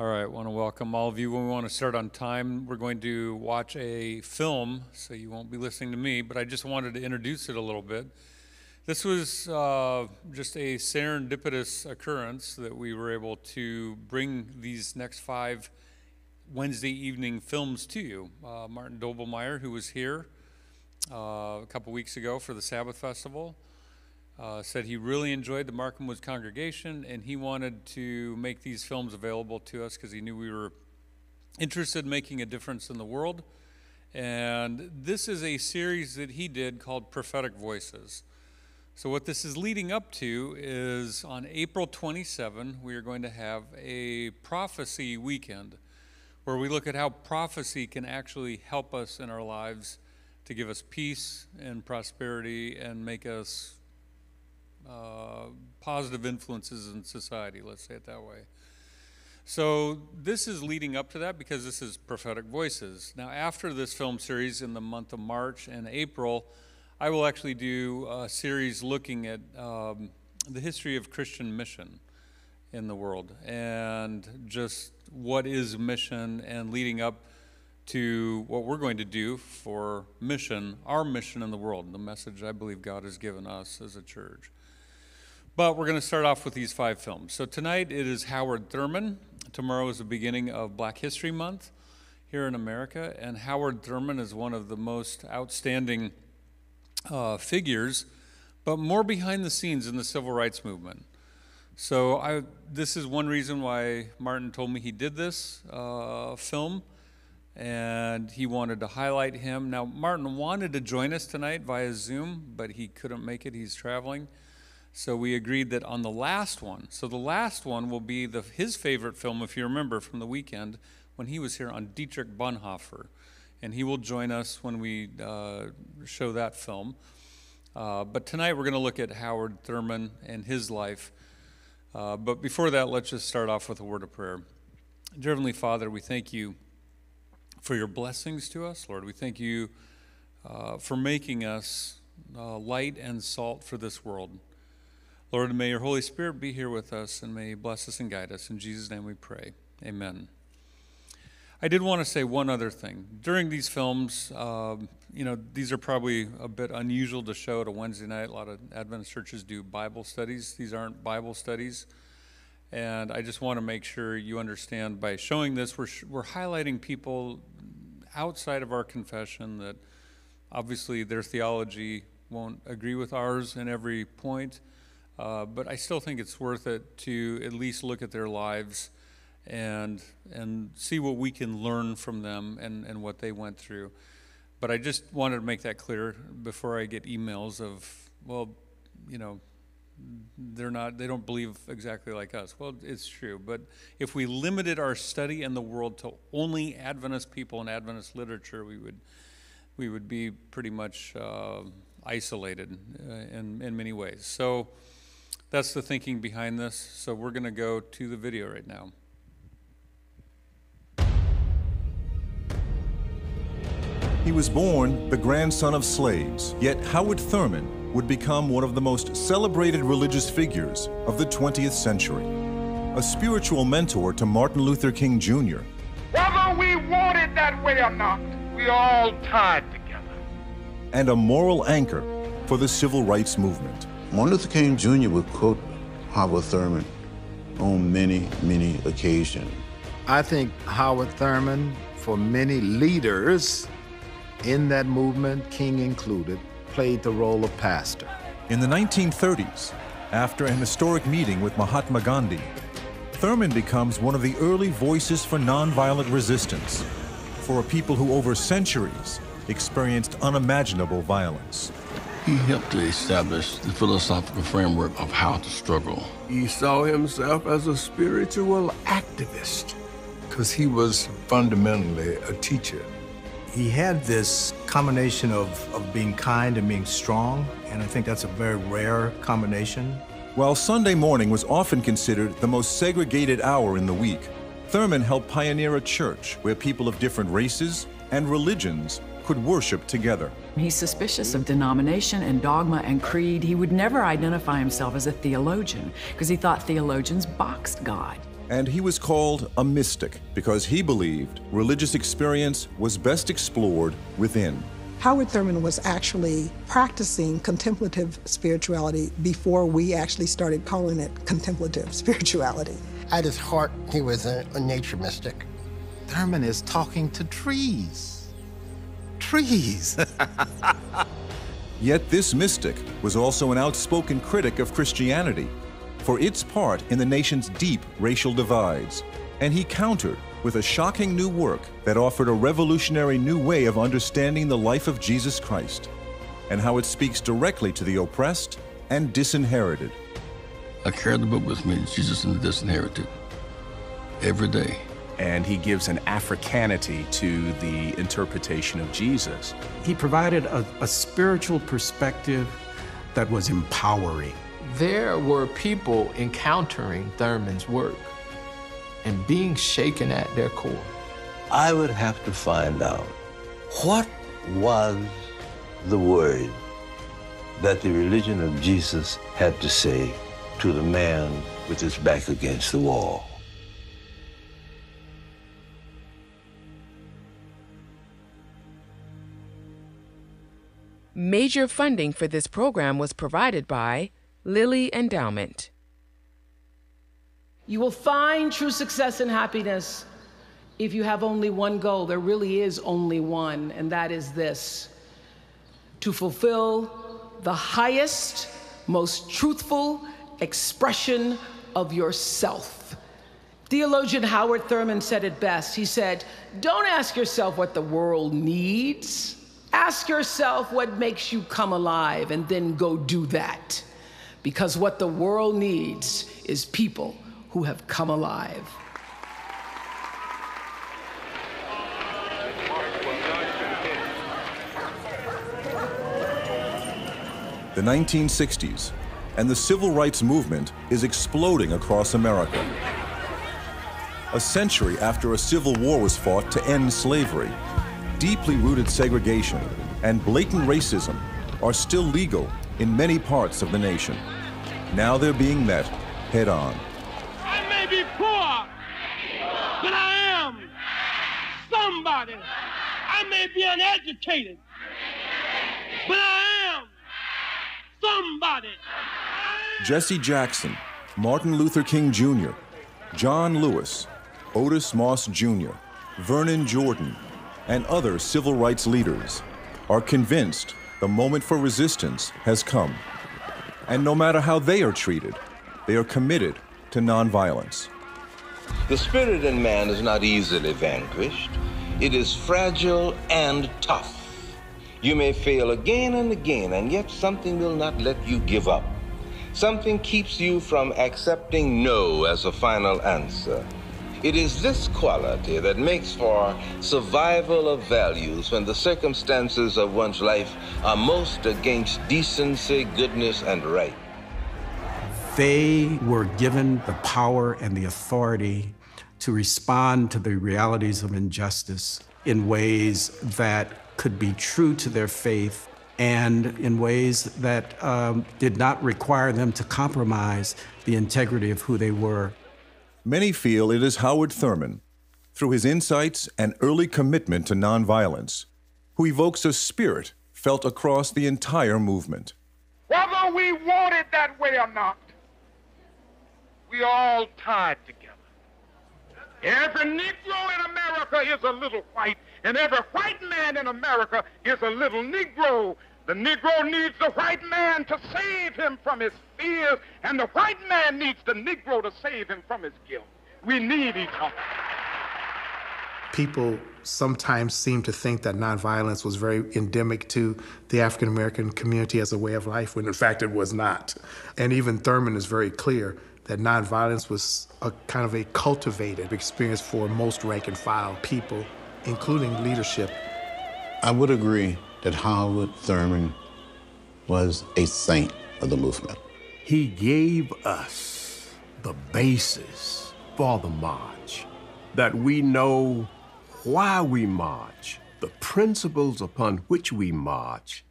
All right, want to welcome all of you. We want to start on time. We're going to watch a film, so you won't be listening to me, but I just wanted to introduce it a little bit. This was uh, just a serendipitous occurrence that we were able to bring these next five Wednesday evening films to you. Uh, Martin Doblmeier, who was here uh, a couple weeks ago for the Sabbath Festival, uh, said he really enjoyed the Markham Woods congregation and he wanted to make these films available to us because he knew we were interested in making a difference in the world. And this is a series that he did called Prophetic Voices. So, what this is leading up to is on April 27, we are going to have a prophecy weekend where we look at how prophecy can actually help us in our lives to give us peace and prosperity and make us uh, positive influences in society, let's say it that way. So, this is leading up to that because this is prophetic voices. Now, after this film series in the month of March and April, I will actually do a series looking at um, the history of Christian mission in the world and just what is mission and leading up to what we're going to do for mission, our mission in the world, the message I believe God has given us as a church. But we're going to start off with these five films. So tonight it is Howard Thurman. Tomorrow is the beginning of Black History Month here in America. And Howard Thurman is one of the most outstanding uh, figures, but more behind the scenes in the civil rights movement. So I, this is one reason why Martin told me he did this uh, film, and he wanted to highlight him. Now, Martin wanted to join us tonight via Zoom, but he couldn't make it. He's traveling. So we agreed that on the last one, so the last one will be the, his favorite film, if you remember from the weekend when he was here on Dietrich Bonhoeffer. And he will join us when we uh, show that film. Uh, but tonight we're going to look at Howard Thurman and his life. Uh, but before that, let's just start off with a word of prayer. Dear Heavenly Father, we thank you for your blessings to us, Lord. We thank you uh, for making us uh, light and salt for this world. Lord, may your Holy Spirit be here with us and may bless us and guide us. In Jesus' name we pray. Amen. I did want to say one other thing. During these films, um, you know, these are probably a bit unusual to show at a Wednesday night. A lot of Adventist churches do Bible studies. These aren't Bible studies. And I just want to make sure you understand by showing this, we're, we're highlighting people outside of our confession that obviously their theology won't agree with ours in every point. Uh, but I still think it's worth it to at least look at their lives and and see what we can learn from them and, and what they went through. But I just wanted to make that clear before I get emails of, well, you know, they're not they don't believe exactly like us. Well, it's true, but if we limited our study in the world to only Adventist people and Adventist literature, we would we would be pretty much uh, isolated uh, in in many ways. So that's the thinking behind this. So we're going to go to the video right now. He was born the grandson of slaves, yet Howard Thurman would become one of the most celebrated religious figures of the 20th century. A spiritual mentor to Martin Luther King Jr. Whether we want it that way or not, we all tied together. And a moral anchor for the civil rights movement. Martin Luther King Jr. would quote Howard Thurman on many, many occasions. I think Howard Thurman, for many leaders in that movement, King included, played the role of pastor. In the 1930s, after an historic meeting with Mahatma Gandhi, Thurman becomes one of the early voices for nonviolent resistance for a people who over centuries experienced unimaginable violence. He helped to establish the philosophical framework of how to struggle. He saw himself as a spiritual activist because he was fundamentally a teacher. He had this combination of, of being kind and being strong, and I think that's a very rare combination. While Sunday morning was often considered the most segregated hour in the week, Thurman helped pioneer a church where people of different races and religions could worship together. He's suspicious of denomination and dogma and creed. He would never identify himself as a theologian because he thought theologians boxed God. And he was called a mystic because he believed religious experience was best explored within. Howard Thurman was actually practicing contemplative spirituality before we actually started calling it contemplative spirituality. At his heart, he was a, a nature mystic. Thurman is talking to trees. Trees. Yet this mystic was also an outspoken critic of Christianity for its part in the nation's deep racial divides, and he countered with a shocking new work that offered a revolutionary new way of understanding the life of Jesus Christ and how it speaks directly to the oppressed and disinherited. I carry the book with me, Jesus and the Disinherited, every day. And he gives an Africanity to the interpretation of Jesus. He provided a, a spiritual perspective that was empowering. There were people encountering Thurman's work and being shaken at their core. I would have to find out what was the word that the religion of Jesus had to say to the man with his back against the wall. Major funding for this program was provided by Lilly Endowment. You will find true success and happiness if you have only one goal. There really is only one, and that is this to fulfill the highest, most truthful expression of yourself. Theologian Howard Thurman said it best. He said, Don't ask yourself what the world needs. Ask yourself what makes you come alive, and then go do that. Because what the world needs is people who have come alive. The 1960s and the civil rights movement is exploding across America. A century after a civil war was fought to end slavery, deeply rooted segregation and blatant racism are still legal in many parts of the nation. Now they're being met head on. I may be poor, but I am somebody. I may be uneducated, but I am somebody. Jesse Jackson, Martin Luther King Jr., John Lewis, Otis Moss Jr., Vernon Jordan, and other civil rights leaders are convinced the moment for resistance has come. And no matter how they are treated, they are committed to nonviolence. The spirit in man is not easily vanquished. It is fragile and tough. You may fail again and again, and yet something will not let you give up. Something keeps you from accepting no as a final answer. It is this quality that makes for survival of values when the circumstances of one's life are most against decency, goodness, and right. They were given the power and the authority to respond to the realities of injustice in ways that could be true to their faith and in ways that um, did not require them to compromise the integrity of who they were. Many feel it is Howard Thurman, through his insights and early commitment to nonviolence, who evokes a spirit felt across the entire movement. Whether we want it that way or not, we all tied together. Every Negro in America is a little white, and every white man in America is a little Negro. The Negro needs the white man to save him from his fears, and the white man needs the Negro to save him from his guilt. We need each other. People sometimes seem to think that nonviolence was very endemic to the African American community as a way of life, when in fact it was not. And even Thurman is very clear that nonviolence was a kind of a cultivated experience for most rank and file people, including leadership. I would agree that Howard Thurman was a saint of the movement. He gave us the basis for the march, that we know why we march, the principles upon which we march,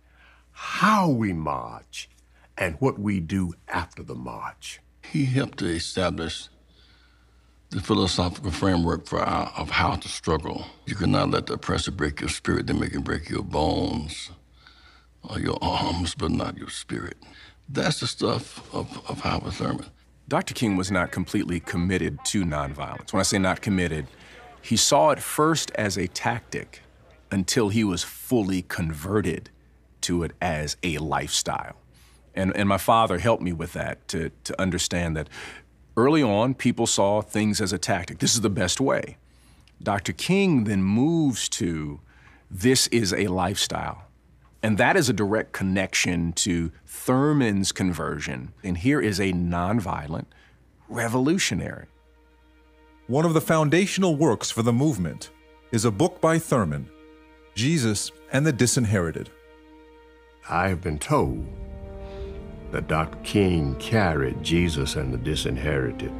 how we march, and what we do after the march. He helped to establish the philosophical framework for our, of how to struggle. You cannot let the oppressor break your spirit, then make him break your bones or your arms, but not your spirit. That's the stuff of, of Howard Thurman. Dr. King was not completely committed to nonviolence. When I say not committed, he saw it first as a tactic until he was fully converted to it as a lifestyle. And, and my father helped me with that to, to understand that early on, people saw things as a tactic. This is the best way. Dr. King then moves to this is a lifestyle. And that is a direct connection to Thurman's conversion. And here is a nonviolent revolutionary. One of the foundational works for the movement is a book by Thurman, Jesus and the Disinherited. I have been told that Dr. King carried Jesus and the Disinherited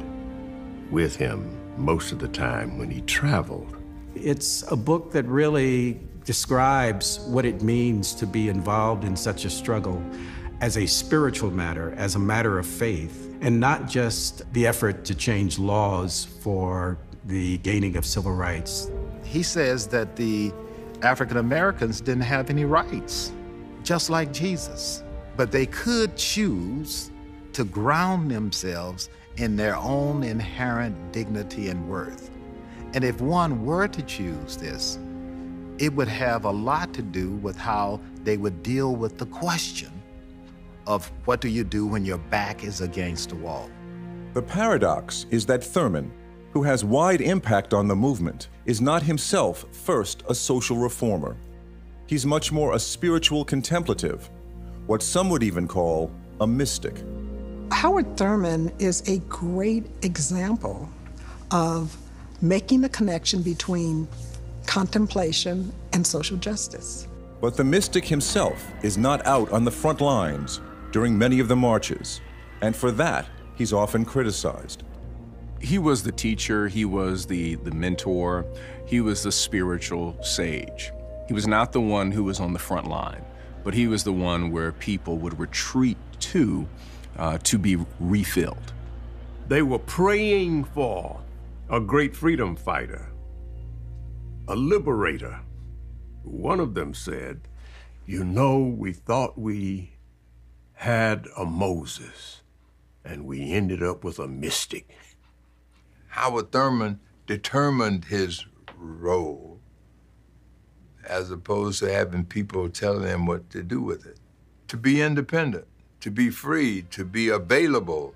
with him most of the time when he traveled. It's a book that really describes what it means to be involved in such a struggle as a spiritual matter, as a matter of faith, and not just the effort to change laws for the gaining of civil rights. He says that the African Americans didn't have any rights, just like Jesus, but they could choose to ground themselves in their own inherent dignity and worth. And if one were to choose this, it would have a lot to do with how they would deal with the question of what do you do when your back is against the wall. The paradox is that Thurman, who has wide impact on the movement, is not himself first a social reformer. He's much more a spiritual contemplative, what some would even call a mystic. Howard Thurman is a great example of making the connection between contemplation and social justice. But the mystic himself is not out on the front lines during many of the marches, and for that, he's often criticized. He was the teacher, he was the, the mentor, he was the spiritual sage. He was not the one who was on the front line, but he was the one where people would retreat to uh, to be refilled. They were praying for a great freedom fighter, a liberator. One of them said, You know, we thought we had a Moses, and we ended up with a mystic. Howard Thurman determined his role as opposed to having people telling them what to do with it. To be independent, to be free, to be available.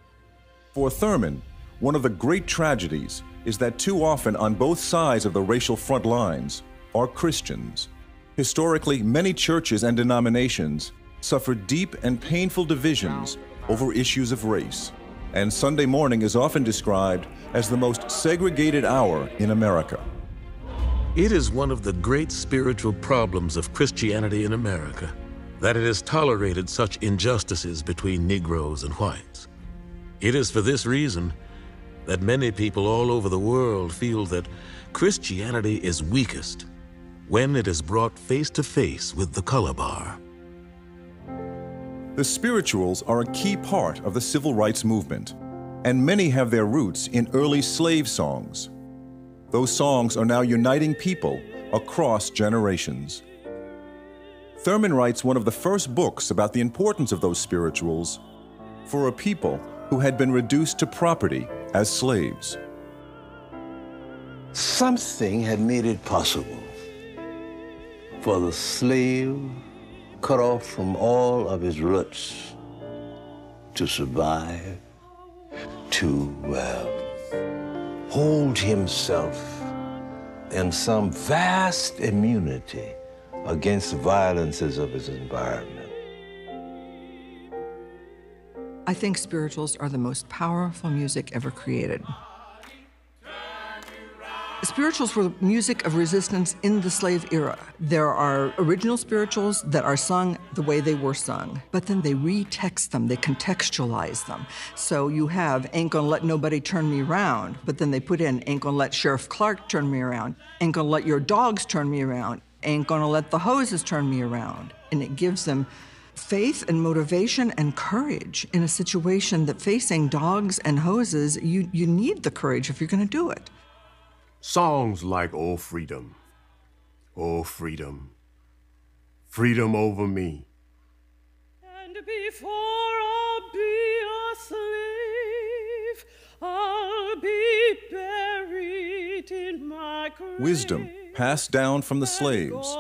For Thurman, one of the great tragedies is that too often on both sides of the racial front lines are Christians. Historically, many churches and denominations suffered deep and painful divisions over issues of race, and Sunday morning is often described as the most segregated hour in America. It is one of the great spiritual problems of Christianity in America that it has tolerated such injustices between Negroes and whites. It is for this reason that many people all over the world feel that Christianity is weakest when it is brought face to face with the color bar. The spirituals are a key part of the civil rights movement, and many have their roots in early slave songs. Those songs are now uniting people across generations. Thurman writes one of the first books about the importance of those spirituals for a people who had been reduced to property as slaves. Something had made it possible for the slave cut off from all of his roots to survive, to uh, hold himself in some vast immunity against the violences of his environment. I think spirituals are the most powerful music ever created. Spirituals were music of resistance in the slave era. There are original spirituals that are sung the way they were sung, but then they retext them, they contextualize them. So you have Ain't Gonna Let Nobody Turn Me Around, but then they put in Ain't Gonna Let Sheriff Clark Turn Me Around, Ain't Gonna Let Your Dogs Turn Me Around, Ain't Gonna Let the Hoses Turn Me Around. And it gives them faith and motivation and courage in a situation that facing dogs and hoses, you, you need the courage if you're going to do it. Songs like Oh Freedom, Oh Freedom, Freedom over me. And before I'll be a slave, I'll be buried in my grave. Wisdom passed down from the slaves,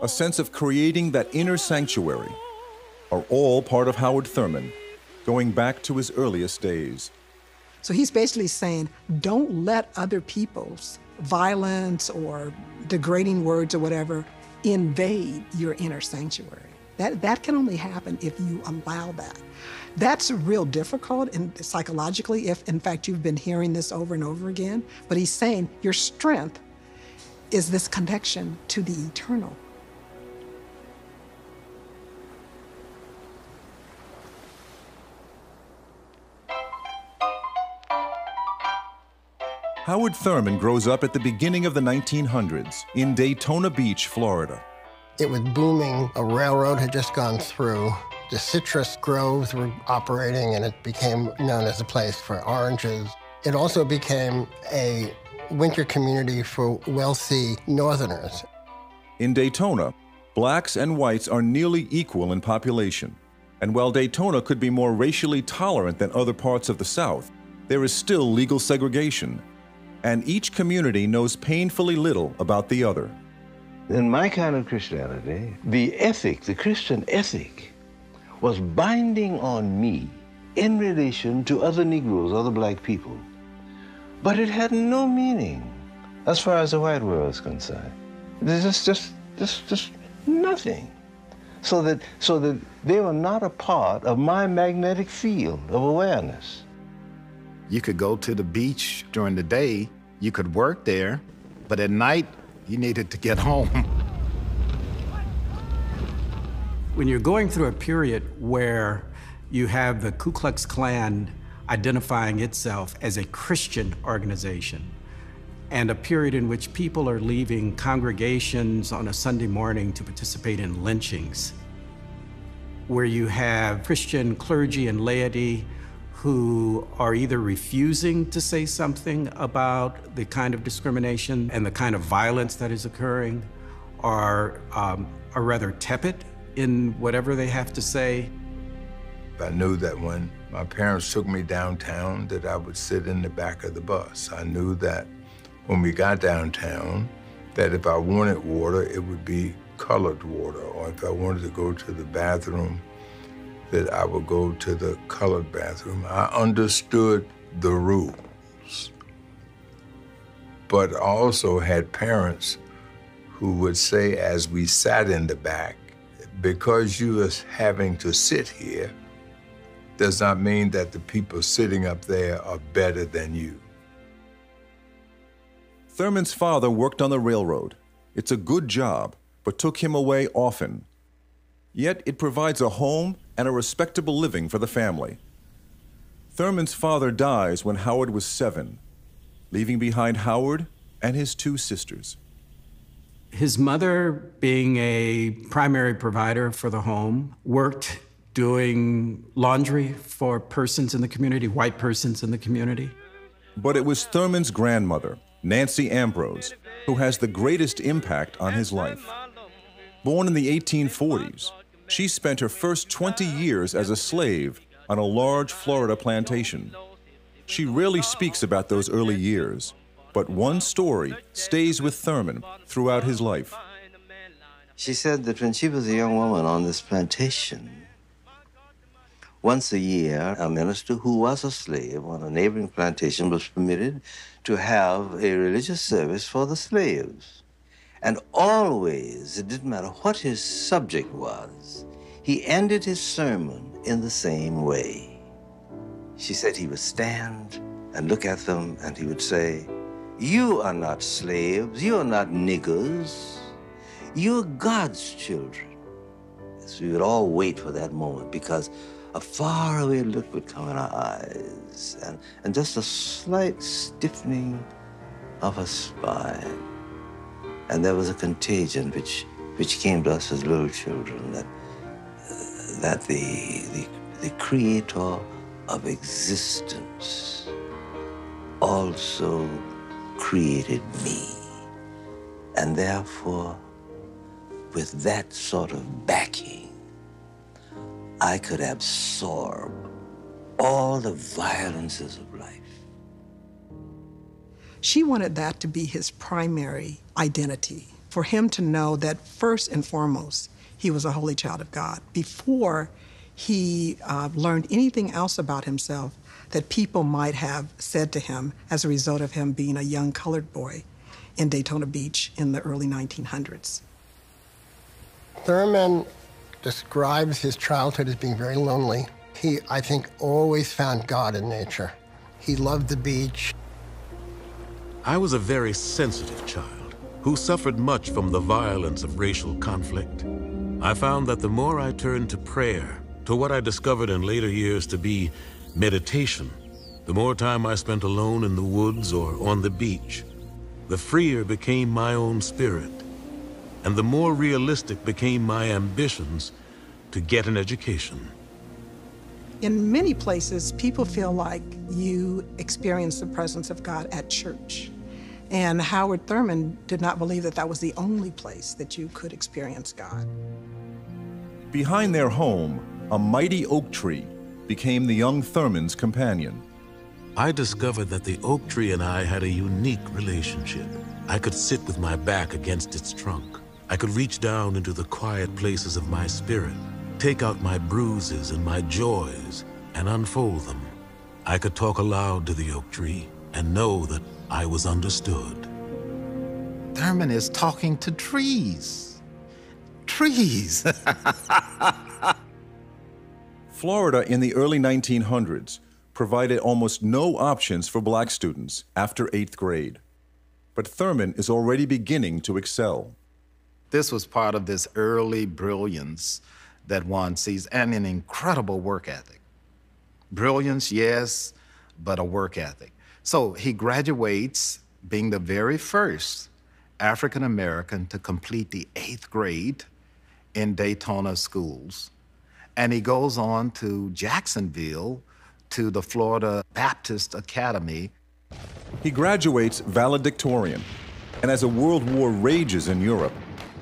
a sense of creating that inner sanctuary, are all part of Howard Thurman, going back to his earliest days. So he's basically saying, don't let other people's violence or degrading words or whatever invade your inner sanctuary. That, that can only happen if you allow that. That's real difficult and psychologically if in fact you've been hearing this over and over again. But he's saying your strength is this connection to the eternal. Howard Thurman grows up at the beginning of the 1900s in Daytona Beach, Florida. It was booming. A railroad had just gone through. The citrus groves were operating, and it became known as a place for oranges. It also became a winter community for wealthy Northerners. In Daytona, blacks and whites are nearly equal in population. And while Daytona could be more racially tolerant than other parts of the South, there is still legal segregation. And each community knows painfully little about the other. In my kind of Christianity, the ethic, the Christian ethic, was binding on me in relation to other Negroes, other black people. But it had no meaning as far as the white world is concerned. There's just, just, just, just nothing. So that, so that they were not a part of my magnetic field of awareness. You could go to the beach during the day, you could work there, but at night, you needed to get home. When you're going through a period where you have the Ku Klux Klan identifying itself as a Christian organization, and a period in which people are leaving congregations on a Sunday morning to participate in lynchings, where you have Christian clergy and laity who are either refusing to say something about the kind of discrimination and the kind of violence that is occurring, or um, are rather tepid in whatever they have to say. I knew that when my parents took me downtown that I would sit in the back of the bus. I knew that when we got downtown that if I wanted water, it would be colored water, or if I wanted to go to the bathroom, that I would go to the colored bathroom. I understood the rules, but also had parents who would say as we sat in the back, because you are having to sit here, does not mean that the people sitting up there are better than you. Thurman's father worked on the railroad. It's a good job, but took him away often. Yet it provides a home and a respectable living for the family. Thurman's father dies when Howard was seven, leaving behind Howard and his two sisters. His mother, being a primary provider for the home, worked doing laundry for persons in the community, white persons in the community. But it was Thurman's grandmother, Nancy Ambrose, who has the greatest impact on his life. Born in the 1840s, she spent her first 20 years as a slave on a large Florida plantation. She rarely speaks about those early years, but one story stays with Thurman throughout his life. She said that when she was a young woman on this plantation, once a year, a minister who was a slave on a neighboring plantation was permitted to have a religious service for the slaves. And always, it didn't matter what his subject was, he ended his sermon in the same way. She said he would stand and look at them and he would say, You are not slaves, you are not niggers, you're God's children. So we would all wait for that moment because a faraway look would come in our eyes and, and just a slight stiffening of her spine. And there was a contagion which, which came to us as little children that that the, the, the creator of existence also created me. And therefore, with that sort of backing, I could absorb all the violences of. She wanted that to be his primary identity, for him to know that first and foremost, he was a holy child of God before he uh, learned anything else about himself that people might have said to him as a result of him being a young colored boy in Daytona Beach in the early 1900s. Thurman describes his childhood as being very lonely. He, I think, always found God in nature. He loved the beach. I was a very sensitive child who suffered much from the violence of racial conflict. I found that the more I turned to prayer, to what I discovered in later years to be meditation, the more time I spent alone in the woods or on the beach, the freer became my own spirit, and the more realistic became my ambitions to get an education. In many places, people feel like you experience the presence of God at church. And Howard Thurman did not believe that that was the only place that you could experience God. Behind their home, a mighty oak tree became the young Thurman's companion. I discovered that the oak tree and I had a unique relationship. I could sit with my back against its trunk. I could reach down into the quiet places of my spirit, take out my bruises and my joys, and unfold them. I could talk aloud to the oak tree and know that I was understood. Thurman is talking to trees. Trees. Florida in the early 1900s provided almost no options for black students after eighth grade. But Thurman is already beginning to excel. This was part of this early brilliance that one sees, and an incredible work ethic. Brilliance, yes, but a work ethic. So he graduates being the very first African American to complete the eighth grade in Daytona schools. And he goes on to Jacksonville to the Florida Baptist Academy. He graduates valedictorian, and as a world war rages in Europe,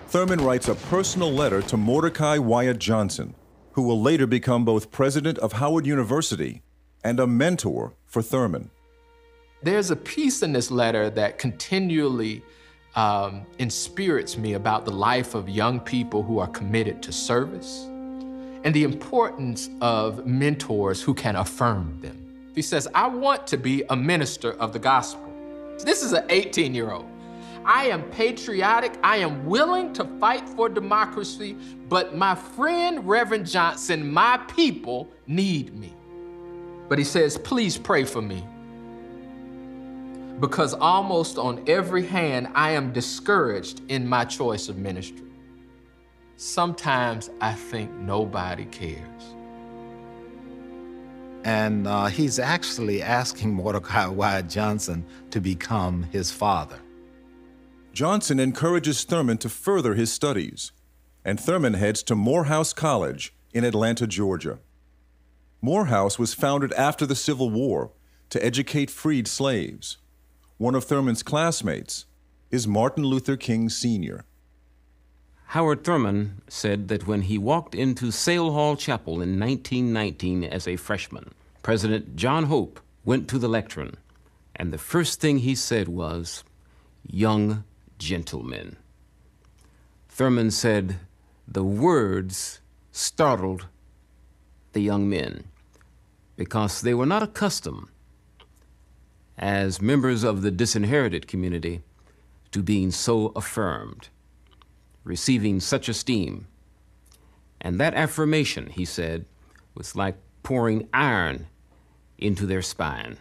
Thurman writes a personal letter to Mordecai Wyatt Johnson, who will later become both president of Howard University and a mentor for Thurman. There's a piece in this letter that continually um, inspires me about the life of young people who are committed to service and the importance of mentors who can affirm them. He says, I want to be a minister of the gospel. This is an 18 year old. I am patriotic. I am willing to fight for democracy, but my friend Reverend Johnson, my people need me. But he says, please pray for me. Because almost on every hand, I am discouraged in my choice of ministry. Sometimes I think nobody cares. And uh, he's actually asking Mordecai Wyatt Johnson to become his father. Johnson encourages Thurman to further his studies, and Thurman heads to Morehouse College in Atlanta, Georgia. Morehouse was founded after the Civil War to educate freed slaves. One of Thurman's classmates is Martin Luther King Sr. Howard Thurman said that when he walked into Sale Hall Chapel in 1919 as a freshman, President John Hope went to the lectern, and the first thing he said was, Young gentlemen. Thurman said the words startled the young men because they were not accustomed, as members of the disinherited community, to being so affirmed receiving such esteem. And that affirmation, he said, was like pouring iron into their spine.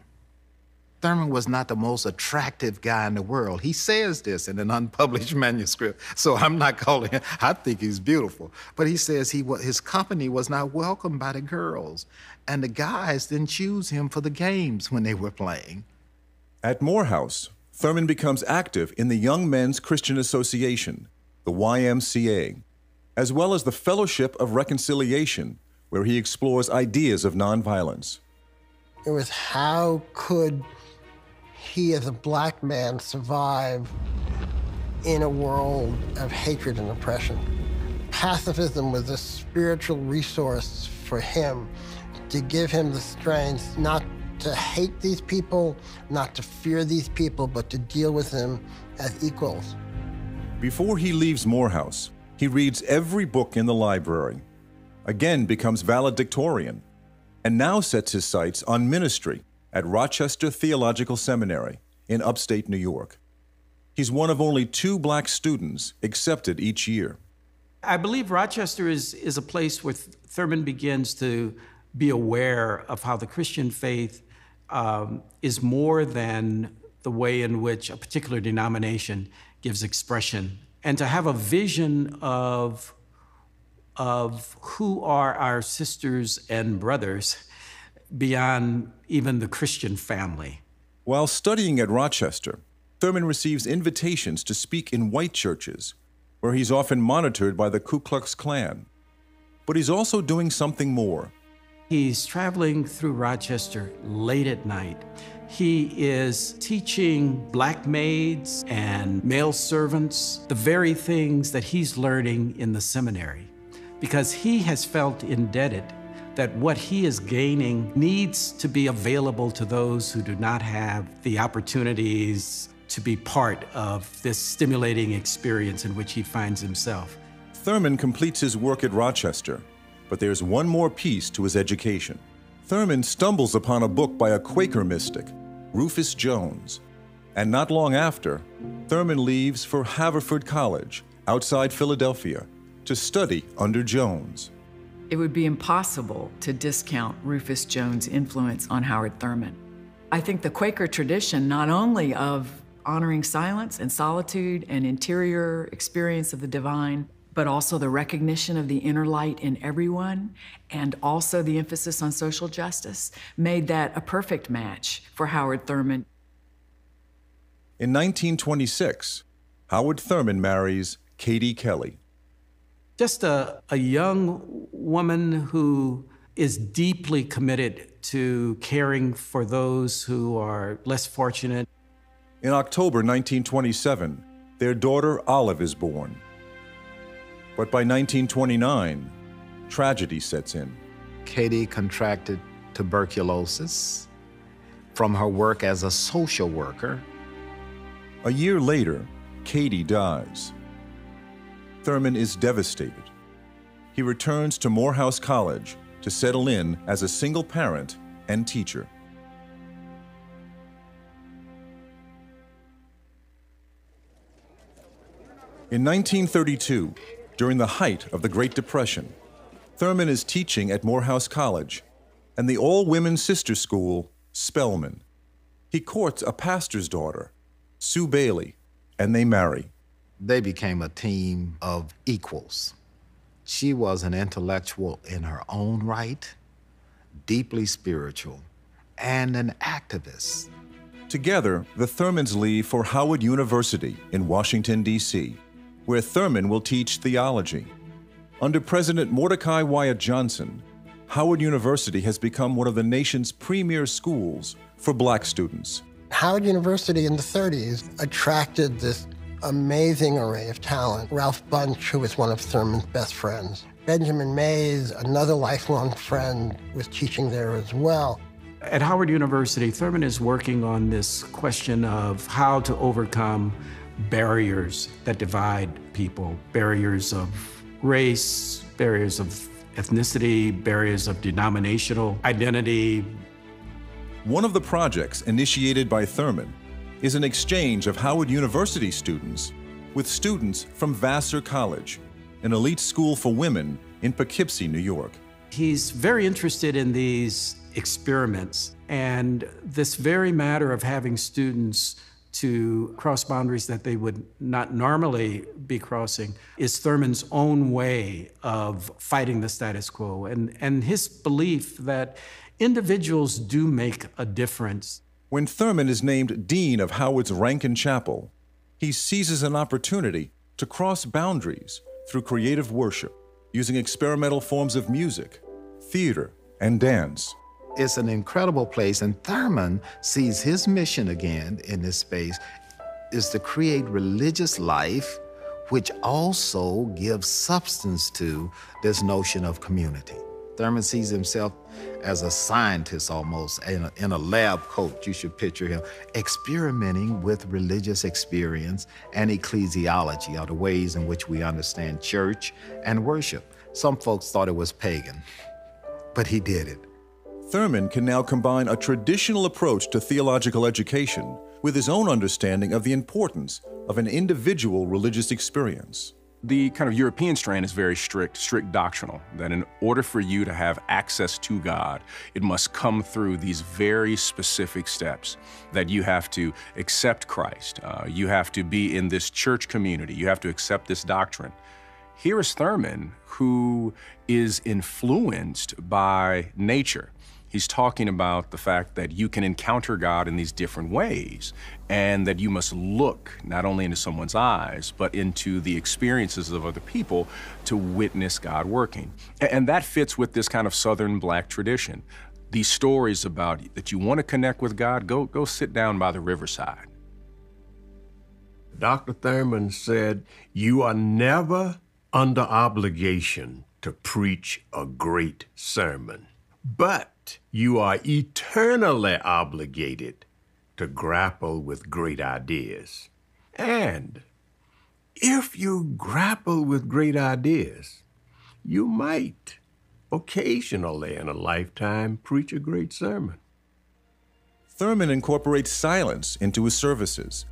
Thurman was not the most attractive guy in the world. He says this in an unpublished manuscript, so I'm not calling him. I think he's beautiful, but he says he his company was not welcomed by the girls, and the guys didn't choose him for the games when they were playing. At Morehouse, Thurman becomes active in the Young Men's Christian Association, the YMCA, as well as the Fellowship of Reconciliation, where he explores ideas of nonviolence. It was how could he, as a black man, survive in a world of hatred and oppression? Pacifism was a spiritual resource for him to give him the strength not to hate these people, not to fear these people, but to deal with them as equals. Before he leaves Morehouse, he reads every book in the library, again becomes valedictorian, and now sets his sights on ministry at Rochester Theological Seminary in upstate New York. He's one of only two black students accepted each year. I believe Rochester is, is a place where Thurman begins to be aware of how the Christian faith um, is more than the way in which a particular denomination gives expression, and to have a vision of, of who are our sisters and brothers beyond even the Christian family. While studying at Rochester, Thurman receives invitations to speak in white churches, where he's often monitored by the Ku Klux Klan. But he's also doing something more. He's traveling through Rochester late at night. He is teaching black maids and male servants the very things that he's learning in the seminary because he has felt indebted that what he is gaining needs to be available to those who do not have the opportunities to be part of this stimulating experience in which he finds himself. Thurman completes his work at Rochester, but there's one more piece to his education. Thurman stumbles upon a book by a Quaker mystic, Rufus Jones, and not long after, Thurman leaves for Haverford College, outside Philadelphia, to study under Jones. It would be impossible to discount Rufus Jones' influence on Howard Thurman. I think the Quaker tradition, not only of honoring silence and solitude and interior experience of the divine, but also the recognition of the inner light in everyone, and also the emphasis on social justice, made that a perfect match for Howard Thurman. In 1926, Howard Thurman marries Katie Kelly just a, a young woman who is deeply committed to caring for those who are less fortunate. In October 1927, their daughter Olive is born. But by 1929, tragedy sets in. Katie contracted tuberculosis from her work as a social worker. A year later, Katie dies. Thurman is devastated. He returns to Morehouse College to settle in as a single parent and teacher. In 1932, during the height of the Great Depression, Thurman is teaching at Morehouse College and the all women sister school, Spelman. He courts a pastor's daughter, Sue Bailey, and they marry they became a team of equals. She was an intellectual in her own right, deeply spiritual, and an activist. Together, the Thurmans leave for Howard University in Washington, D.C., where Thurman will teach theology. Under President Mordecai Wyatt Johnson, Howard University has become one of the nation's premier schools for black students. Howard University in the 30s attracted this amazing array of talent. Ralph Bunche, who was one of Thurman's best friends. Benjamin Mays, another lifelong friend, was teaching there as well. At Howard University, Thurman is working on this question of how to overcome barriers that divide people, barriers of race, barriers of ethnicity, barriers of denominational identity. One of the projects initiated by Thurman is an exchange of Howard University students with students from Vassar College, an elite school for women in Poughkeepsie, New York. He's very interested in these experiments and this very matter of having students to cross boundaries that they would not normally be crossing is Thurman's own way of fighting the status quo and, and his belief that individuals do make a difference when Thurman is named Dean of Howard's Rankin Chapel, he seizes an opportunity to cross boundaries through creative worship, using experimental forms of music, theater, and dance. It's an incredible place, and Thurman sees his mission again in this space is to create religious life which also gives substance to this notion of community. Thurman sees himself as a scientist almost in a, in a lab coat. You should picture him experimenting with religious experience and ecclesiology are the ways in which we understand church and worship. Some folks thought it was pagan, but he did it. Thurman can now combine a traditional approach to theological education with his own understanding of the importance of an individual religious experience. The kind of European strand is very strict, strict doctrinal, that in order for you to have access to God, it must come through these very specific steps. That you have to accept Christ, uh, you have to be in this church community, you have to accept this doctrine. Here is Thurman, who is influenced by nature. He's talking about the fact that you can encounter God in these different ways and that you must look not only into someone's eyes, but into the experiences of other people to witness God working. And that fits with this kind of Southern black tradition. These stories about that you want to connect with God, go, go sit down by the riverside. Dr. Thurman said, You are never under obligation to preach a great sermon, but you are eternally obligated to grapple with great ideas. And if you grapple with great ideas, you might occasionally in a lifetime preach a great sermon. Thurman incorporates silence into his services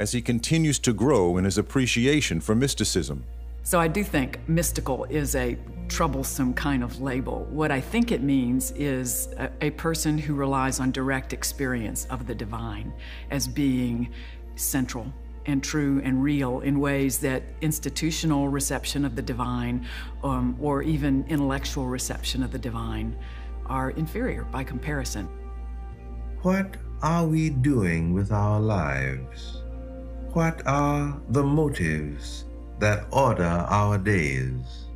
as he continues to grow in his appreciation for mysticism. So I do think mystical is a troublesome kind of label. What I think it means is a, a, person who relies on direct experience of the divine as being central and true and real in ways that institutional reception of the divine um, or even intellectual reception of the divine are inferior by comparison. What are we doing with our lives? What are the motives that order our days.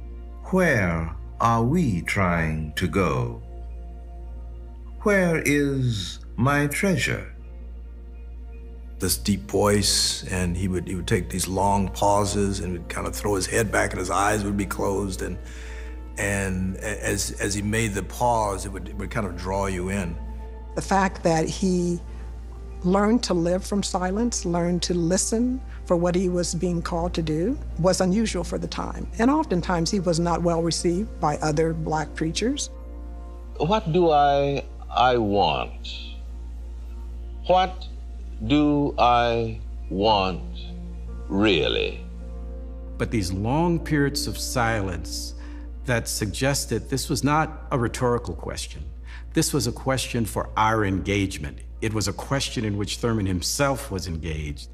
Where are we trying to go? Where is my treasure? This deep voice, and he would he would take these long pauses and would kind of throw his head back, and his eyes would be closed, and and as as he made the pause, it would it would kind of draw you in. The fact that he learned to live from silence, learned to listen, for what he was being called to do was unusual for the time. And oftentimes he was not well received by other black preachers. What do I I want? What do I want really? But these long periods of silence that suggested this was not a rhetorical question. This was a question for our engagement. It was a question in which Thurman himself was engaged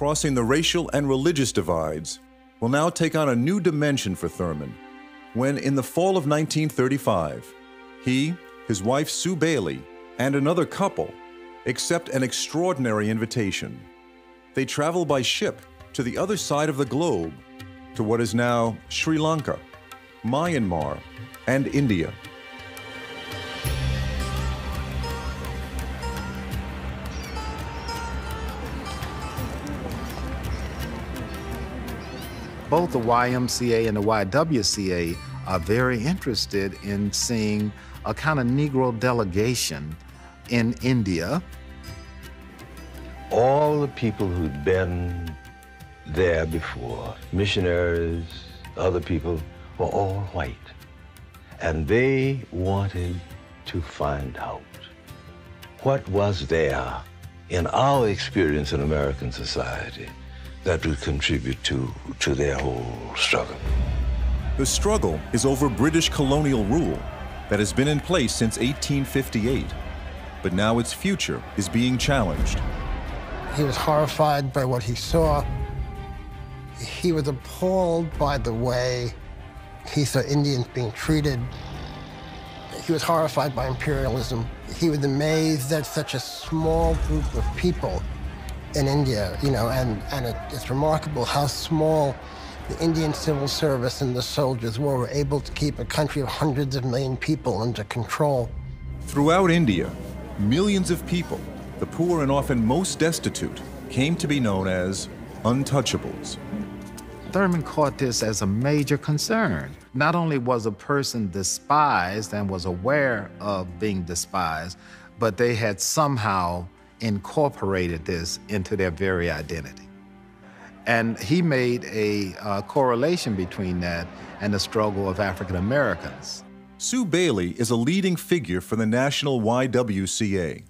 crossing the racial and religious divides, will now take on a new dimension for Thurman when, in the fall of 1935, he, his wife Sue Bailey, and another couple accept an extraordinary invitation. They travel by ship to the other side of the globe, to what is now Sri Lanka, Myanmar, and India. Both the YMCA and the YWCA are very interested in seeing a kind of Negro delegation in India. All the people who'd been there before, missionaries, other people, were all white. And they wanted to find out what was there in our experience in American society that will contribute to, to their whole struggle. The struggle is over British colonial rule that has been in place since 1858, but now its future is being challenged. He was horrified by what he saw. He was appalled by the way he saw Indians being treated. He was horrified by imperialism. He was amazed that such a small group of people in India, you know, and, and it, it's remarkable how small the Indian civil service and the soldiers were able to keep a country of hundreds of million people under control. Throughout India, millions of people, the poor and often most destitute, came to be known as untouchables. Thurman caught this as a major concern. Not only was a person despised and was aware of being despised, but they had somehow incorporated this into their very identity. And he made a uh, correlation between that and the struggle of African Americans. Sue Bailey is a leading figure for the National YWCA.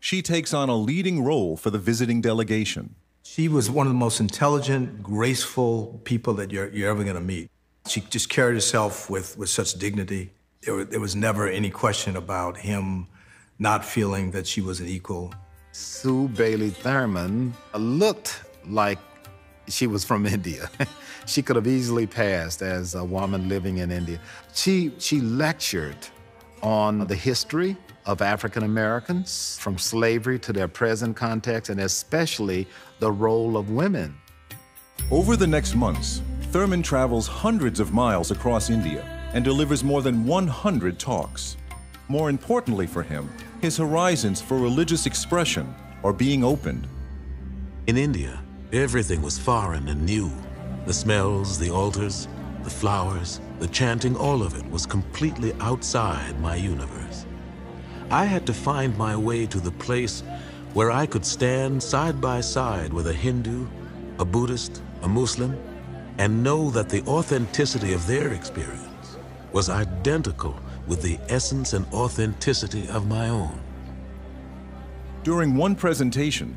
She takes on a leading role for the visiting delegation. She was one of the most intelligent, graceful people that you're, you're ever going to meet. She just carried herself with, with such dignity. There, there was never any question about him not feeling that she was an equal. Sue Bailey Thurman looked like she was from India. she could have easily passed as a woman living in India. She, she lectured on the history of African Americans, from slavery to their present context, and especially the role of women. Over the next months, Thurman travels hundreds of miles across India and delivers more than 100 talks. More importantly for him, his horizons for religious expression are being opened. In India, everything was foreign and new. The smells, the altars, the flowers, the chanting, all of it was completely outside my universe. I had to find my way to the place where I could stand side by side with a Hindu, a Buddhist, a Muslim, and know that the authenticity of their experience was identical with the essence and authenticity of my own. During one presentation,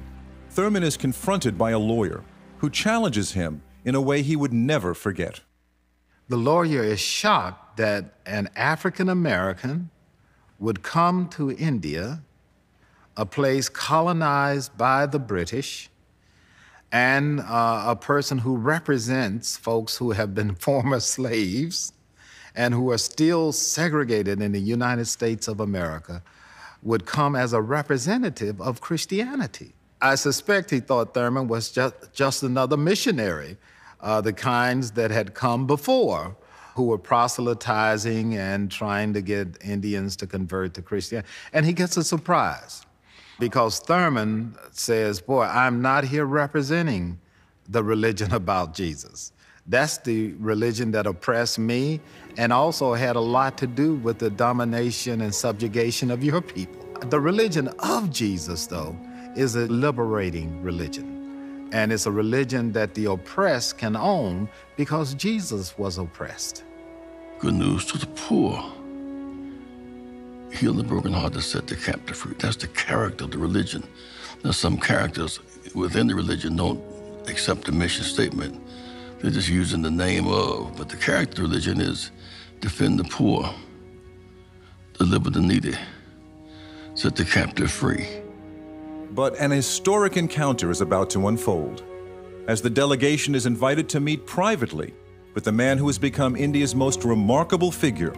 Thurman is confronted by a lawyer who challenges him in a way he would never forget. The lawyer is shocked that an African American would come to India, a place colonized by the British, and uh, a person who represents folks who have been former slaves and who are still segregated in the United States of America would come as a representative of Christianity. I suspect he thought Thurman was just, just another missionary, uh, the kinds that had come before who were proselytizing and trying to get Indians to convert to Christianity. And he gets a surprise because Thurman says, Boy, I'm not here representing the religion about Jesus. That's the religion that oppressed me and also had a lot to do with the domination and subjugation of your people. The religion of Jesus, though, is a liberating religion. And it's a religion that the oppressed can own because Jesus was oppressed. Good news to the poor. Heal the brokenhearted, set the captive free. That's the character of the religion. Now, some characters within the religion don't accept the mission statement. They're just using the name of. But the character religion is defend the poor, deliver the needy, set the captive free. But an historic encounter is about to unfold as the delegation is invited to meet privately with the man who has become India's most remarkable figure,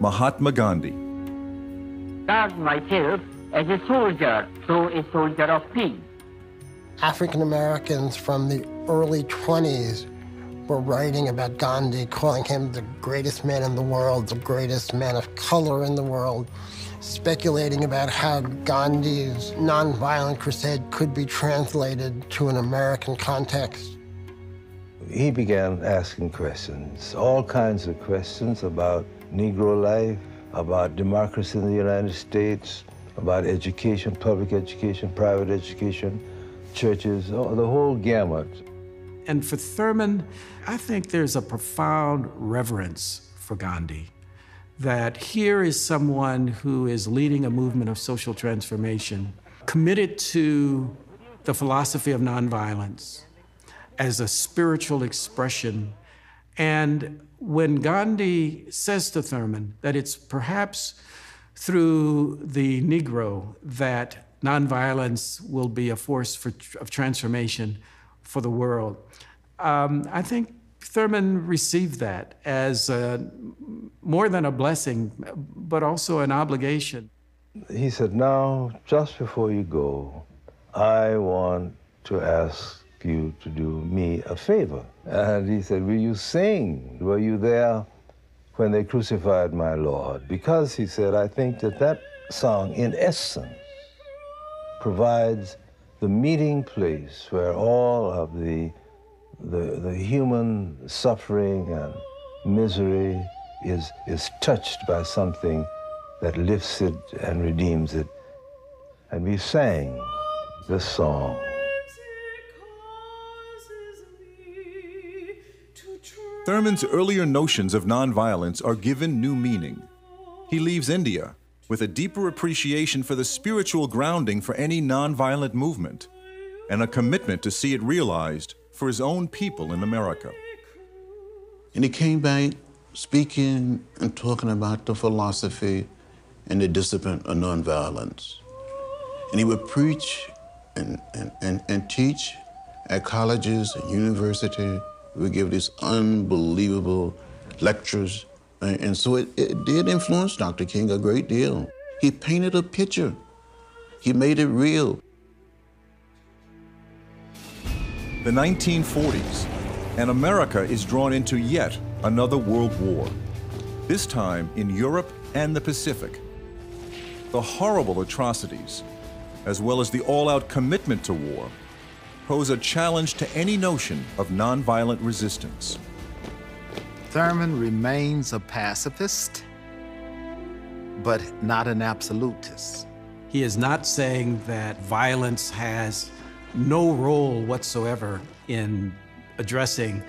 Mahatma Gandhi. Start myself as a soldier, so a soldier of peace. African Americans from the early 20s were writing about Gandhi, calling him the greatest man in the world, the greatest man of color in the world, speculating about how Gandhi's nonviolent crusade could be translated to an American context. He began asking questions, all kinds of questions about Negro life, about democracy in the United States, about education, public education, private education, churches, the whole gamut. And for Thurman, I think there's a profound reverence for Gandhi. That here is someone who is leading a movement of social transformation, committed to the philosophy of nonviolence as a spiritual expression. And when Gandhi says to Thurman that it's perhaps through the Negro that nonviolence will be a force for, of transformation for the world. Um, I think Thurman received that as a, more than a blessing, but also an obligation. He said, Now, just before you go, I want to ask you to do me a favor. And he said, Will you sing? Were you there when they crucified my Lord? Because, he said, I think that that song, in essence, provides the meeting place where all of the, the, the human suffering and misery is, is touched by something that lifts it and redeems it. And we sang this song. Thurman's earlier notions of nonviolence are given new meaning. He leaves India with a deeper appreciation for the spiritual grounding for any nonviolent movement and a commitment to see it realized for his own people in America. And he came back speaking and talking about the philosophy and the discipline of nonviolence. And he would preach and, and, and, and teach at colleges and universities would give these unbelievable lectures. And, so it, it did influence Dr. King a great deal. He painted a picture, he made it real. The 1940s, and America is drawn into yet another world war, this time in Europe and the Pacific. The horrible atrocities, as well as the all out commitment to war, pose a challenge to any notion of nonviolent resistance. Thurman remains a pacifist, but not an absolutist. He is not saying that violence has no role whatsoever in addressing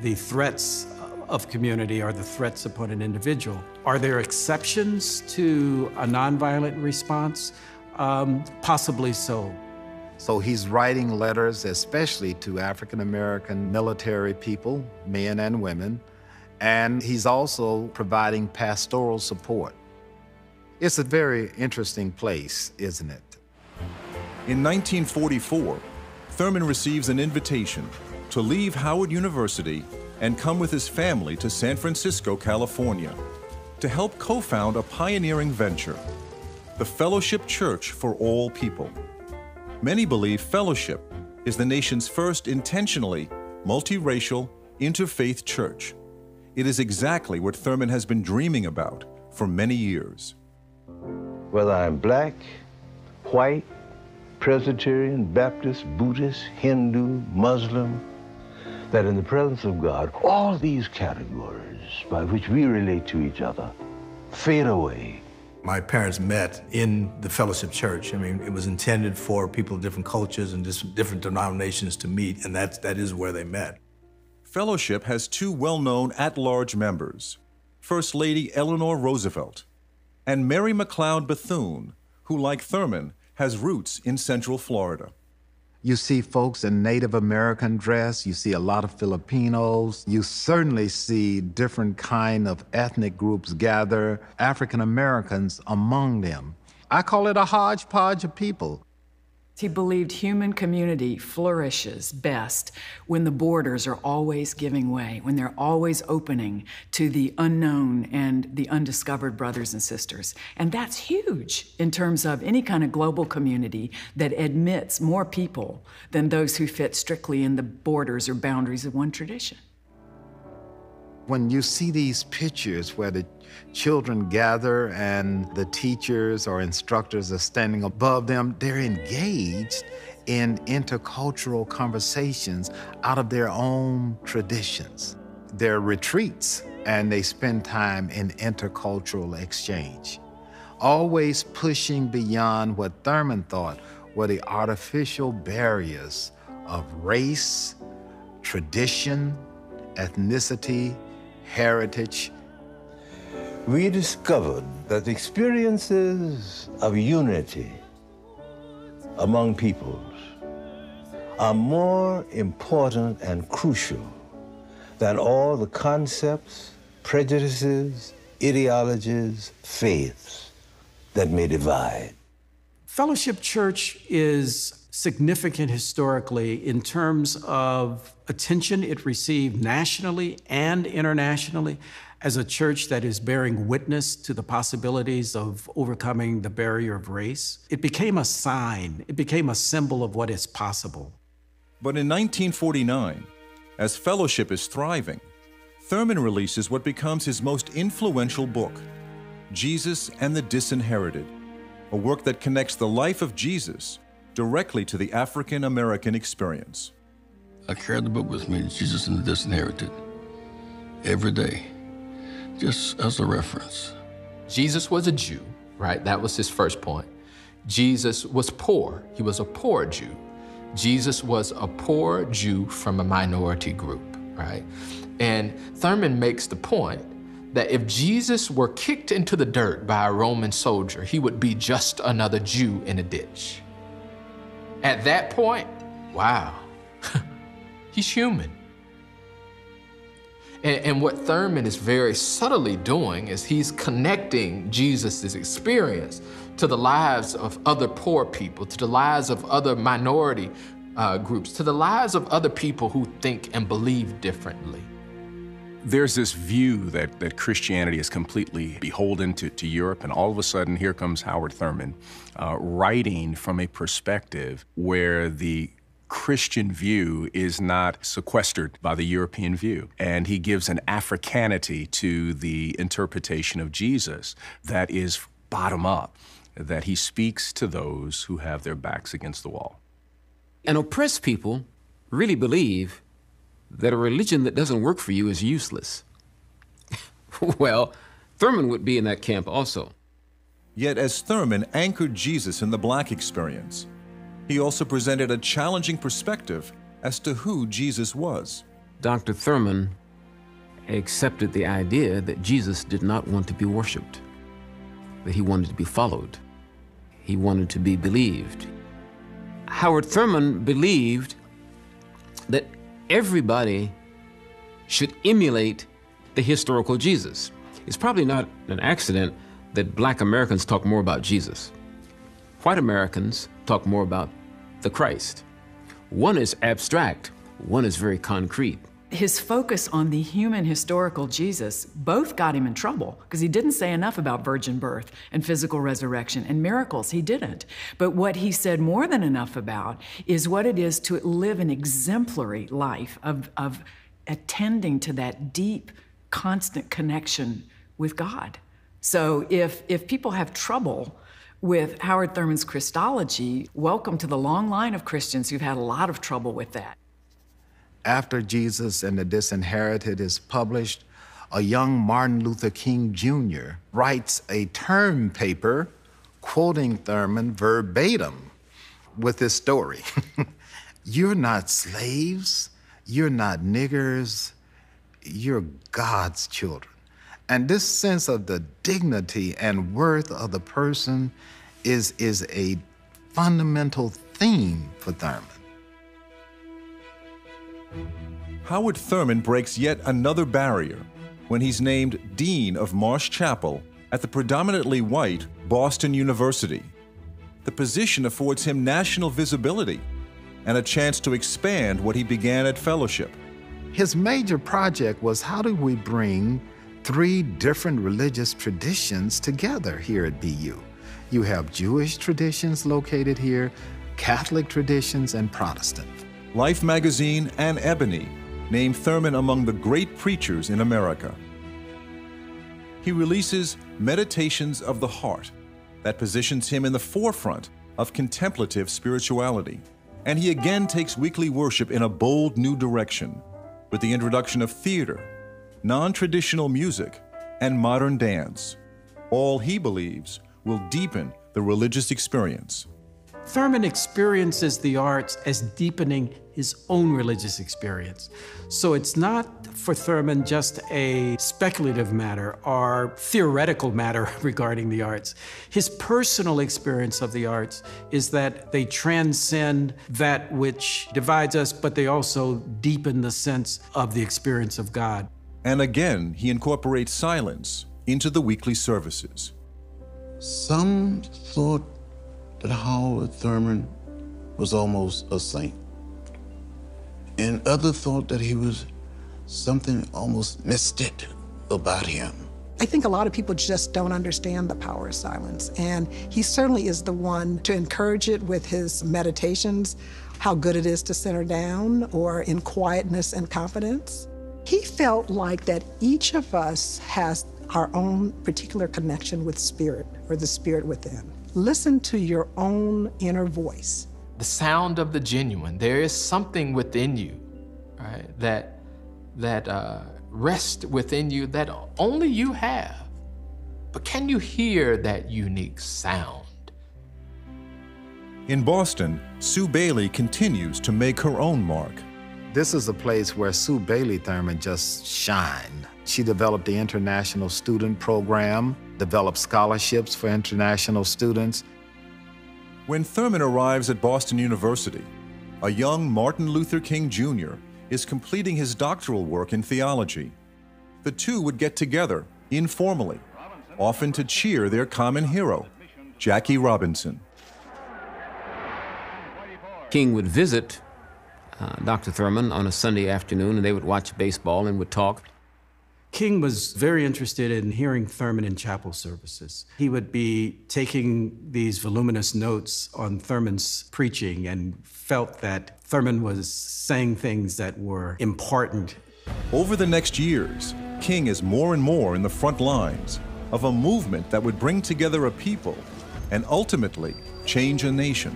the threats of community or the threats upon an individual. Are there exceptions to a nonviolent response? Um, possibly so. So he's writing letters, especially to African American military people, men and women, and he's also providing pastoral support. It's a very interesting place, isn't it? In 1944, Thurman receives an invitation to leave Howard University and come with his family to San Francisco, California, to help co found a pioneering venture, the Fellowship Church for All People. Many believe fellowship is the nation's first intentionally multiracial interfaith church. It is exactly what Thurman has been dreaming about for many years. Whether I'm black, white, Presbyterian, Baptist, Buddhist, Hindu, Muslim, that in the presence of God, all these categories by which we relate to each other fade away my parents met in the fellowship church. I mean, it was intended for people of different cultures and different denominations to meet, and that's, that is where they met. Fellowship has two well known at large members First Lady Eleanor Roosevelt and Mary McLeod Bethune, who, like Thurman, has roots in Central Florida. You see folks in Native American dress, you see a lot of Filipinos, you certainly see different kind of ethnic groups gather, African Americans among them. I call it a hodgepodge of people. He believed human community flourishes best when the borders are always giving way, when they're always opening to the unknown and the undiscovered brothers and sisters. And that's huge in terms of any kind of global community that admits more people than those who fit strictly in the borders or boundaries of one tradition. When you see these pictures where the children gather and the teachers or instructors are standing above them, they're engaged in intercultural conversations out of their own traditions. They're retreats and they spend time in intercultural exchange, always pushing beyond what Thurman thought were the artificial barriers of race, tradition, ethnicity, heritage, we discovered that experiences of unity among peoples are more important and crucial than all the concepts, prejudices, ideologies, faiths that may divide. Fellowship Church is significant historically in terms of attention it received nationally and internationally as a church that is bearing witness to the possibilities of overcoming the barrier of race. It became a sign, it became a symbol of what is possible. But in 1949, As fellowship is thriving, Thurman releases what becomes his most influential book, Jesus and the Disinherited, a work that connects the life of Jesus directly to the African American experience. I carry the book with me, Jesus and the Disinherited, every day, just as a reference. Jesus was a Jew, right? That was his first point. Jesus was poor. He was a poor Jew. Jesus was a poor Jew from a minority group, right? And Thurman makes the point that if Jesus were kicked into the dirt by a Roman soldier, he would be just another Jew in a ditch. At that point, wow, he's human. And, and, what Thurman is very subtly doing is he's connecting Jesus' experience to the lives of other poor people, to the lives of other minority uh, groups, to the lives of other people who think and believe differently. There's this view that, that Christianity is completely beholden to, to Europe, and all of a sudden, here comes Howard Thurman uh, writing from a perspective where the Christian view is not sequestered by the European view. And he gives an Africanity to the interpretation of Jesus that is bottom up that he speaks to those who have their backs against the wall. And oppressed people really believe that a religion that doesn't work for you is useless. well, Thurman would be in that camp also. Yet, as Thurman anchored Jesus in the black experience, he also presented a challenging perspective as to who Jesus was. Dr. Thurman accepted the idea that Jesus did not want to be worshiped, that he wanted to be followed. He wanted to be believed. Howard Thurman believed that everybody should emulate the historical Jesus. It's probably not an accident that black Americans talk more about Jesus. White Americans talk more about the Christ. One is abstract, one is very concrete his focus on the human historical Jesus both got him in trouble because he didn't say enough about virgin birth and physical resurrection and miracles. He didn't. But what he said more than enough about is what it is to live an exemplary life of, of attending to that deep, constant connection with God. So if, if people have trouble, with Howard Thurman's Christology, welcome to the long line of Christians who've had a lot of trouble with that after Jesus and the Disinherited is published, a young Martin Luther King Jr. writes a term paper quoting Thurman verbatim with this story. you're not slaves, you're not niggers, you're God's children. And this sense of the dignity and worth of the person is, is a fundamental theme for Thurman. Howard Thurman breaks yet another barrier when he's named Dean of Marsh Chapel at the predominantly white Boston University. The position affords him national visibility and a chance to expand what he began at fellowship. His major project was how do we bring three different religious traditions together here at BU? You have Jewish traditions located here, Catholic traditions, and Protestant. Life magazine and Ebony named Thurman among the great preachers in America. He releases Meditations of the Heart that positions him in the forefront of contemplative spirituality. And he again takes weekly worship in a bold new direction with the introduction of theater, non traditional music, and modern dance. All he believes will deepen the religious experience. Thurman experiences the arts as deepening his own religious experience. So it's not for Thurman just a speculative matter or theoretical matter regarding the arts. His personal experience of the arts is that they transcend that which divides us, but they also deepen the sense of the experience of God. And again, he incorporates silence into the weekly services. Some thought that Howard Thurman was almost a saint. And others thought that he was something almost mystic about him. I think a lot of people just don't understand the power of silence. And he certainly is the one to encourage it with his meditations, how good it is to center down or in quietness and confidence. He felt like that each of us has our own particular connection with spirit or the spirit within. Listen to your own inner voice. The sound of the genuine. There is something within you, right, that that uh, rests within you that only you have. But can you hear that unique sound? In Boston, Sue Bailey continues to make her own mark. This is a place where Sue Bailey Thurman just shined. She developed the International Student Program, developed scholarships for international students. When Thurman arrives at Boston University, a young Martin Luther King Jr. is completing his doctoral work in theology. The two would get together, informally, often to cheer their common hero, Jackie Robinson. King would visit uh, Dr. Thurman on a Sunday afternoon and they would watch baseball and would talk. King was very interested in hearing Thurman in chapel services. He would be taking these voluminous notes on Thurman's preaching and felt that Thurman was saying things that were important. Over the next years, King is more and more in the front lines of a movement that would bring together a people and ultimately change a nation.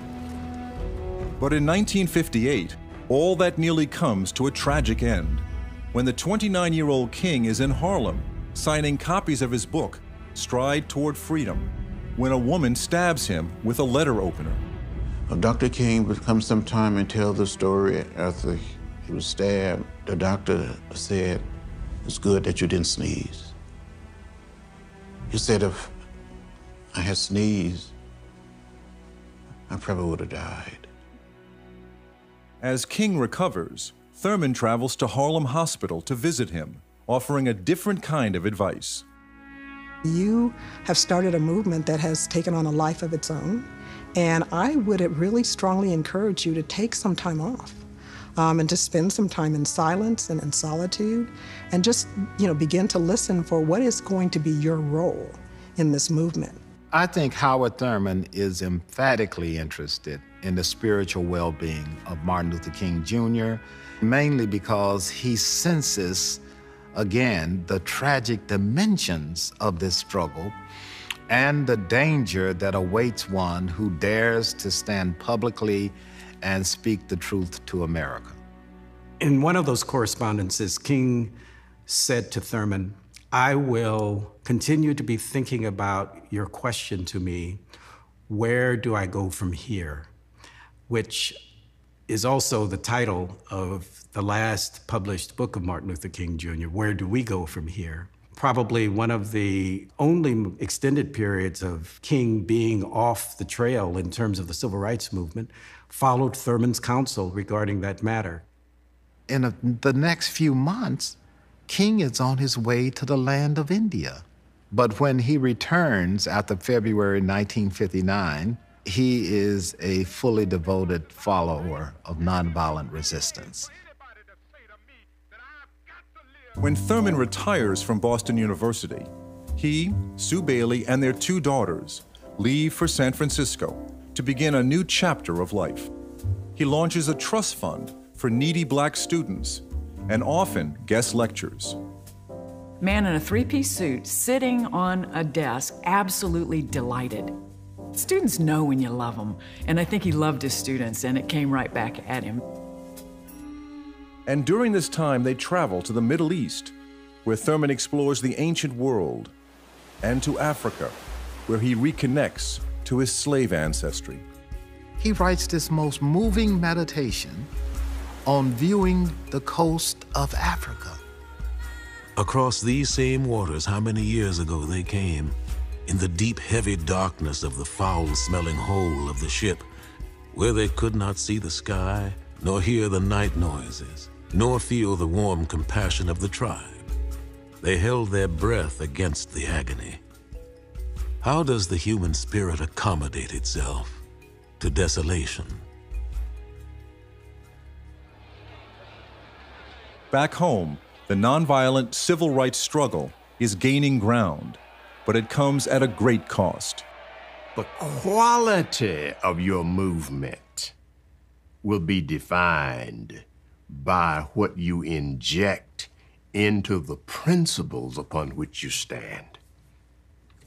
But in 1958, all that nearly comes to a tragic end when the 29 year old King is in Harlem signing copies of his book, Stride Toward Freedom, when a woman stabs him with a letter opener. Dr. King would come sometime and tell the story after he was stabbed. The doctor said, It's good that you didn't sneeze. He said, If I had sneezed, I probably would have died. As King recovers, Thurman travels to Harlem Hospital to visit him, offering a different kind of advice. You have started a movement that has taken on a life of its own, and I would really strongly encourage you to take some time off. Um, and to spend some time in silence and in solitude and just you know begin to listen for what is going to be your role in this movement I think Howard Thurman is emphatically interested in the spiritual well being of Martin Luther King Jr., mainly because he senses, again, the tragic dimensions of this struggle and the danger that awaits one who dares to stand publicly and speak the truth to America. In one of those correspondences, King said to Thurman, I will continue to be thinking about your question to me where do I go from here? Which is also the title of the last published book of Martin Luther King Jr., Where Do We Go From Here? Probably one of the only extended periods of King being off the trail in terms of the civil rights movement, followed Thurman's counsel regarding that matter. In a, the next few months, King is on his way to the land of India. But when he returns after February 1959, he is a fully devoted follower of nonviolent resistance. When Thurman retires from Boston University, he, Sue Bailey, and their two daughters leave for San Francisco to begin a new chapter of life. He launches a trust fund for needy black students and often guest lectures. Man in a three piece suit sitting on a desk, absolutely delighted. Students know when you love them, and I think he loved his students, and it came right back at him. And during this time, they travel to the Middle East, where Thurman explores the ancient world, and to Africa, where he reconnects to his slave ancestry. He writes this most moving meditation on viewing the coast of Africa. Across these same waters, how many years ago they came, in the deep, heavy darkness of the foul-smelling hole of the ship, where they could not see the sky, nor hear the night noises, nor feel the warm compassion of the tribe. They held their breath against the agony. How does the human spirit accommodate itself to desolation? Back home, the nonviolent civil rights struggle is gaining ground, but it comes at a great cost. The quality of your movement will be defined by what you inject into the principles upon which you stand.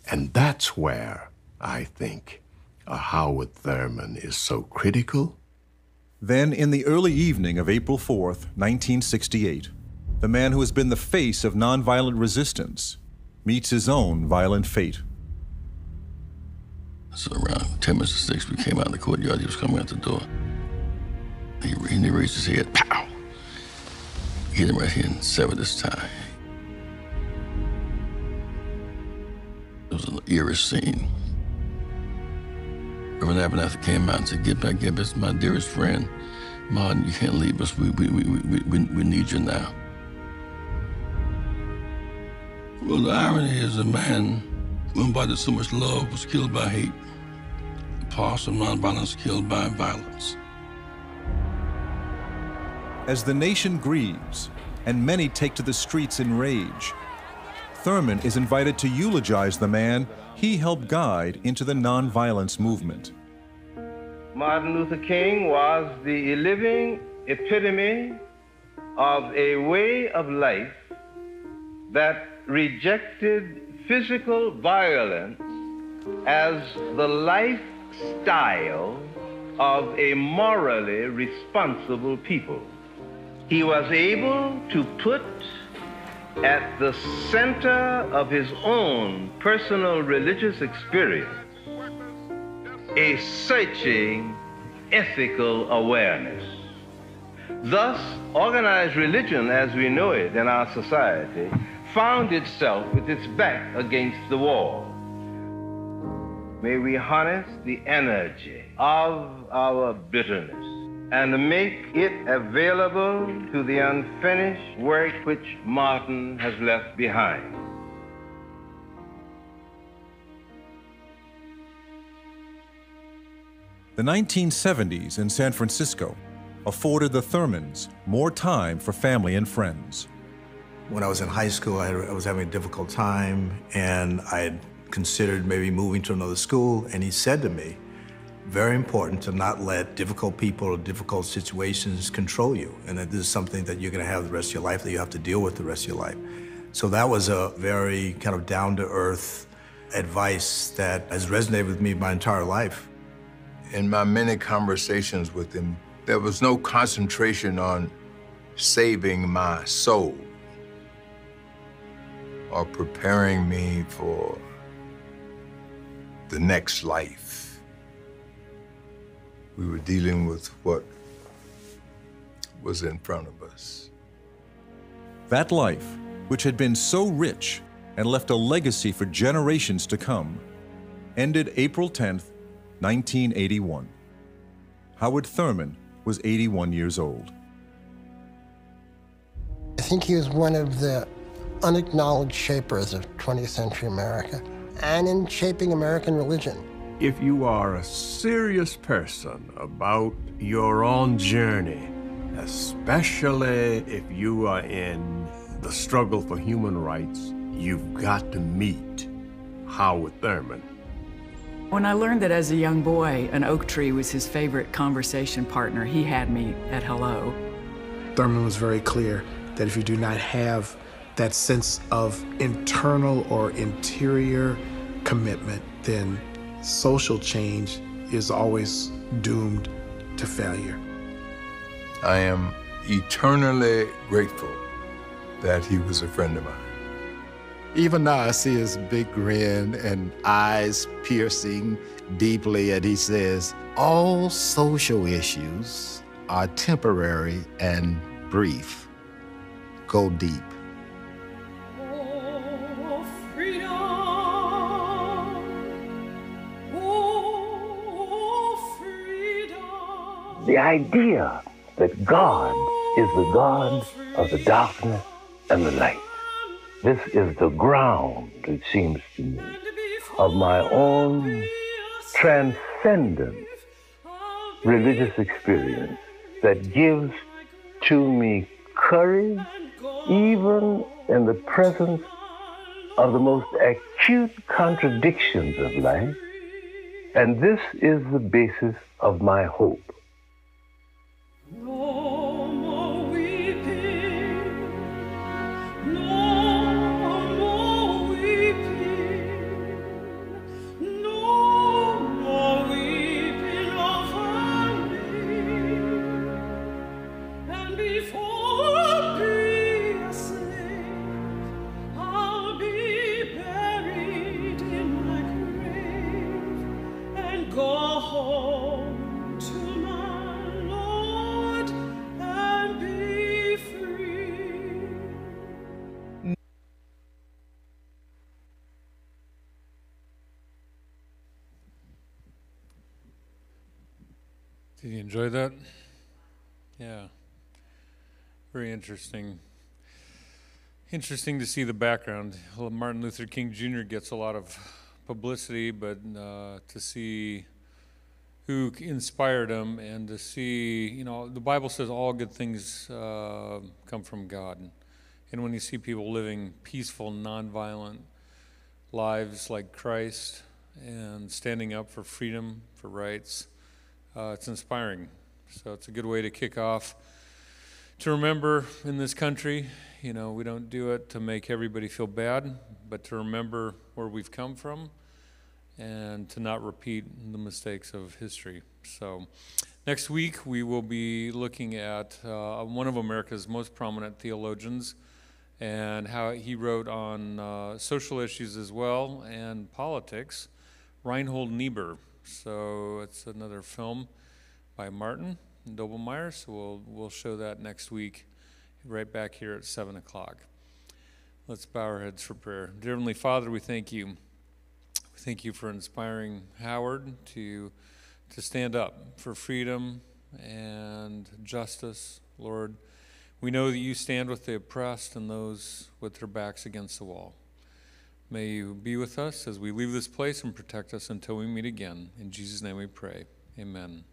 And that's where I think a Howard Thurman is so critical. Then, in the early evening of April 4th, 1968, the man who has been the face of nonviolent resistance meets his own violent fate. So around 10 minutes to 6, we came out in the courtyard. He was coming out the door. He, he raised his head, pow! Hit him right here and severed his tie. It was an eerie scene. Reverend Abernathy came out and said, Get back, get back. My dearest friend, Martin, you can't leave us. We, we, we, we, we, we need you now. Well, the irony is a man who embodied so much love was killed by hate. The apostle of nonviolence killed by violence. As the nation grieves and many take to the streets in rage, Thurman is invited to eulogize the man he helped guide into the nonviolence movement. Martin Luther King was the living epitome of a way of life that rejected physical violence as the lifestyle of a morally responsible people. He was able to put at the center of his own personal religious experience a searching ethical awareness. Thus, organized religion as we know it in our society found itself with its back against the wall. May we harness the energy of our bitterness and make it available to the unfinished work which Martin has left behind. The 1970s in San Francisco afforded the Thurmans more time for family and friends. When I was in high school, I, I was having a difficult time, and I had considered maybe moving to another school, and he said to me, very important to not let difficult people or difficult situations control you, and that this is something that you're gonna have the rest of your life, that you have to deal with the rest of your life. So that was a very kind of down-to-earth advice that has resonated with me my entire life. In my many conversations with him, there was no concentration on saving my soul or preparing me for the next life. We were dealing with what was in front of us. That life, which had been so rich and left a legacy for generations to come, ended April 10th, 1981. Howard Thurman was 81 years old. I think he was one of the unacknowledged shapers of 20th century America and in shaping American religion. If you are a serious person about your own journey, especially if you are in the struggle for human rights, you've got to meet Howard Thurman. When I learned that as a young boy, an oak tree was his favorite conversation partner, he had me at hello. Thurman was very clear that if you do not have that sense of internal or interior commitment, then social change is always doomed to failure. I am eternally grateful that he was a friend of mine. Even now, I see his big grin and eyes piercing deeply, and he says, All social issues are temporary and brief. Go deep. The idea that God is the God of the darkness and the light. This is the ground, it seems to me, of my own transcendent religious experience that gives to me courage even in the presence of the most acute contradictions of life, and this is the basis of my hope. Did enjoy that? Yeah. Very interesting. Interesting to see the background. Martin Luther King Jr. gets a lot of publicity, but uh, to see who inspired him and to see, you know, the Bible says all good things uh, come from God. And when you see people living peaceful, nonviolent lives like Christ and standing up for freedom, for rights, uh, it's inspiring. So it's a good way to kick off. To remember in this country, you know, we don't do it to make everybody feel bad, but to remember where we've come from and to not repeat the mistakes of history. So, next week we will be looking at uh, one of America's most prominent theologians and how he wrote on uh, social issues as well and politics, Reinhold Niebuhr. So it's another film by Martin Doblmeier. So we'll, we'll show that next week, right back here at 7 o'clock. Let's bow our heads for prayer. Dear Heavenly Father, we thank you. We thank you for inspiring Howard to, to stand up for freedom and justice, Lord. We know that you stand with the oppressed and those with their backs against the wall. May you be with us as we leave this place and protect us until we meet again. In Jesus' name we pray. Amen.